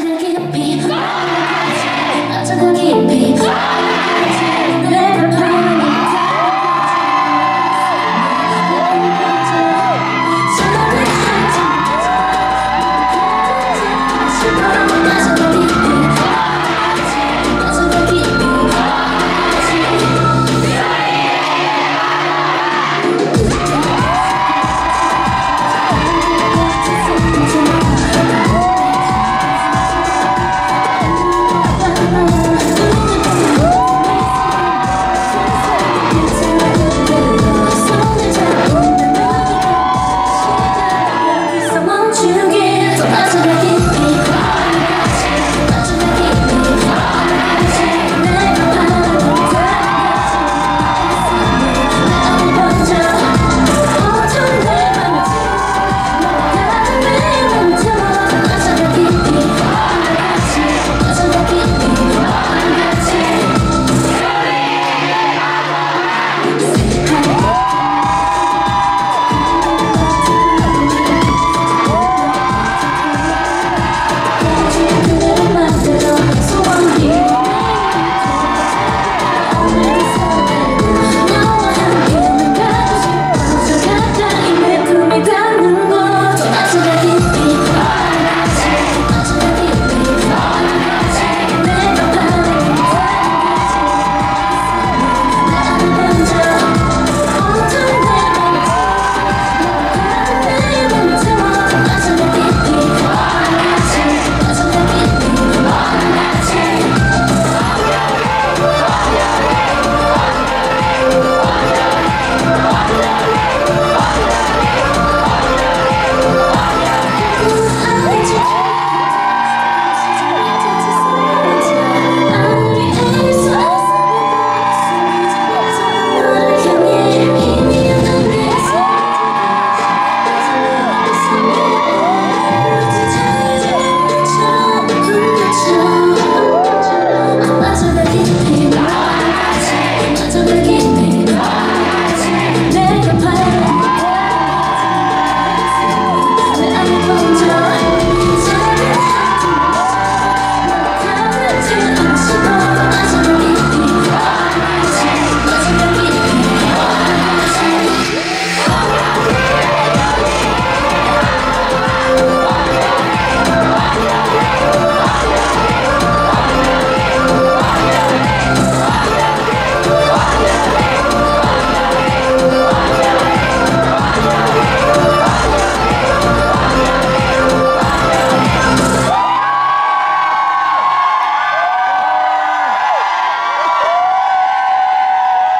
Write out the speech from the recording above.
I'm gonna keep it. I'm gonna